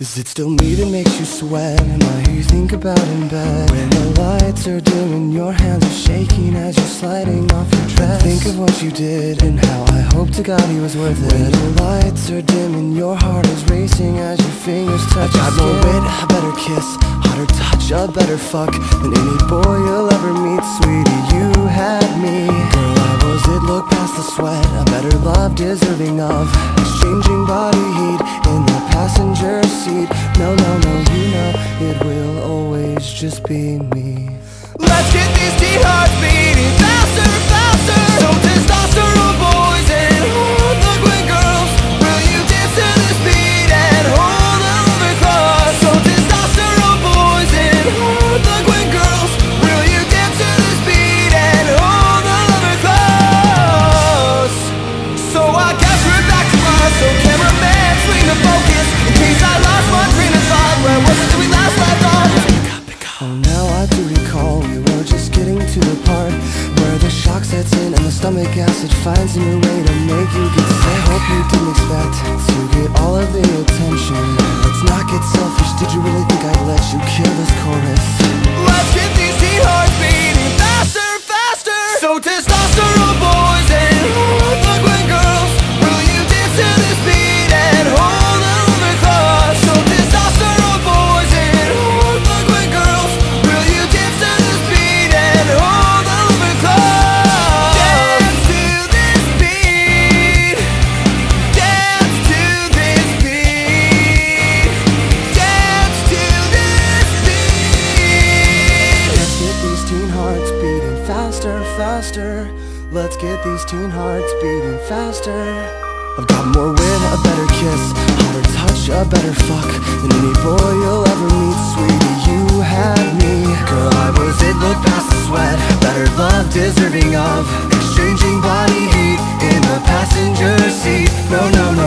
Is it still me that makes you sweat? Am I who you think about in bed? When the lights are dim and your hands are shaking as you're sliding off your dress. Think of what you did and how I hope to God he was worth it. When the lights are dim and your heart is racing as your fingers touch I got more wit, a better kiss, hotter touch, a better fuck Than any boy you'll ever meet, sweetie, you had me. Girl, I was it, look past the sweat, a better love deserving of. Exchanging body just be me. Let's get these teen stomach acid finds a new way to make you get sick I hope you didn't expect to get faster, faster. Let's get these teen hearts beating faster. I've got more wit, a better kiss Hotter touch, a better fuck Than any boy you'll ever meet. Sweetie, you had me. Girl, I was it, look past the sweat. Better love, deserving of Exchanging body heat In the passenger seat. No, no, no